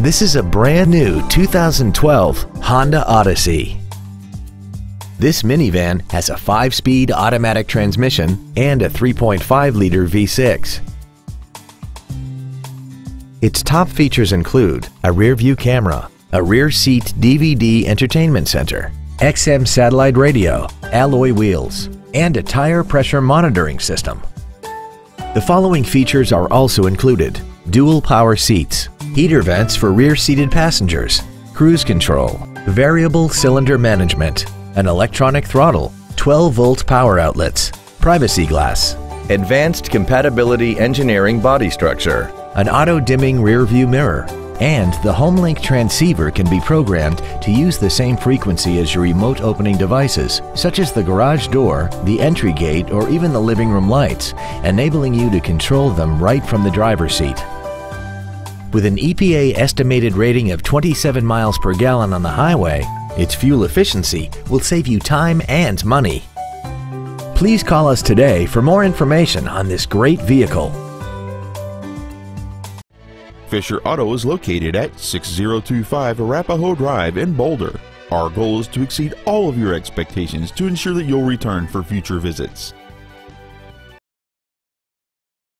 This is a brand new 2012 Honda Odyssey. This minivan has a 5-speed automatic transmission and a 3.5-liter V6. Its top features include a rear-view camera, a rear seat DVD entertainment center, XM satellite radio, alloy wheels, and a tire pressure monitoring system. The following features are also included. Dual power seats, heater vents for rear-seated passengers, cruise control, variable cylinder management, an electronic throttle, 12-volt power outlets, privacy glass, advanced compatibility engineering body structure, an auto-dimming rear-view mirror, and the HomeLink transceiver can be programmed to use the same frequency as your remote opening devices, such as the garage door, the entry gate, or even the living room lights, enabling you to control them right from the driver's seat. With an EPA estimated rating of 27 miles per gallon on the highway, its fuel efficiency will save you time and money. Please call us today for more information on this great vehicle. Fisher Auto is located at 6025 Arapahoe Drive in Boulder. Our goal is to exceed all of your expectations to ensure that you'll return for future visits.